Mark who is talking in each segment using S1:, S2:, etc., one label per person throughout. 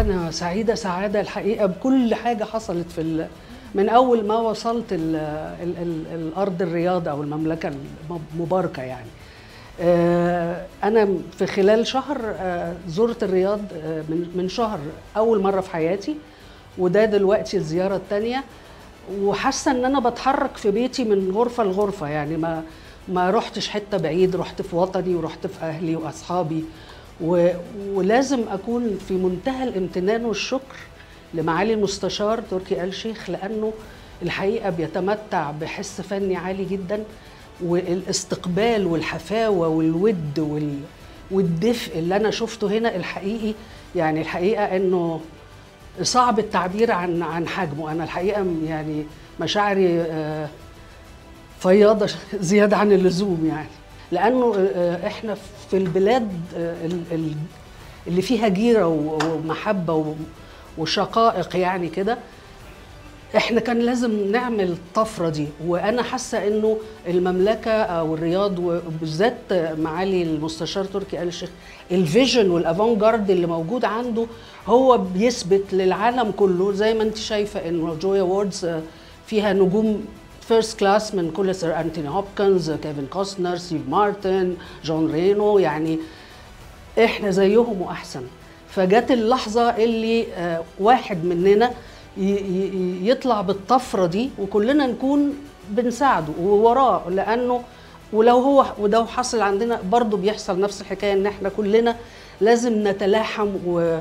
S1: أنا سعيدة سعادة الحقيقة بكل حاجة حصلت في. من أول ما وصلت ال... ال... ال... الأرض الرياض أو المملكة المباركة يعني آه، أنا في خلال شهر آه، زرت الرياض آه، من شهر أول مرة في حياتي وده دلوقتي الزيارة الثانية وحاسة إن أنا بتحرك في بيتي من غرفة لغرفة يعني ما ما رحتش حتة بعيد رحت في وطني ورحت في أهلي وأصحابي ولازم أكون في منتهى الامتنان والشكر لمعالي المستشار تركي آل شيخ لأنه الحقيقة بيتمتع بحس فني عالي جدا والاستقبال والحفاوة والود وال... والدفء اللي أنا شفته هنا الحقيقي يعني الحقيقة إنه صعب التعبير عن عن حجمه. أنا الحقيقة يعني مشاعري آه، فياضة زيادة عن اللزوم يعني. لأنه آه، إحنا في البلاد آه، ال- ال- اللي فيها جيرة ومحبة وشقائق يعني كده إحنا كان لازم نعمل الطفرة دي. وأنا حاسة إنه المملكة أو الرياض وبالذات معالي المستشار تركي آل الشيخ ال vision وال avant-garde اللي موجود عنده هو بيثبت للعالم كله زي ما أنت شايفة إنه Joy Awards فيها نجوم first class من كل سير أنتوني هوبكنز كيفن كوستنر ستيف مارتن جون رينو يعني إحنا زيهم وأحسن. فجت اللحظة اللي آه، واحد مننا يطلع بالطفرة دي وكلنا نكون بنساعده ووراه لأنه ولو هو وده حصل عندنا برضه بيحصل نفس الحكاية إن إحنا كلنا لازم نتلاحم و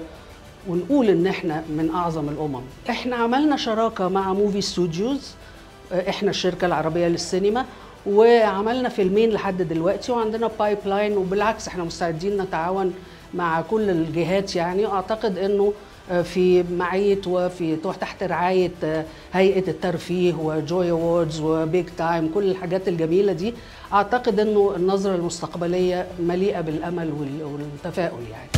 S1: ونقول إن إحنا من أعظم الأمم. إحنا عملنا شراكة مع Movie Studios إحنا الشركة العربية للسينما وعملنا فيلمين لحد دلوقتي وعندنا pipeline وبالعكس إحنا مستعدين نتعاون مع كل الجهات يعني. أعتقد إنه في معية وفي تحت رعاية هيئة الترفيه و Joy Awards و Big Time كل الحاجات الجميلة دي. أعتقد إنه النظرة المستقبلية مليئة بالأمل وال- والتفاؤل يعني.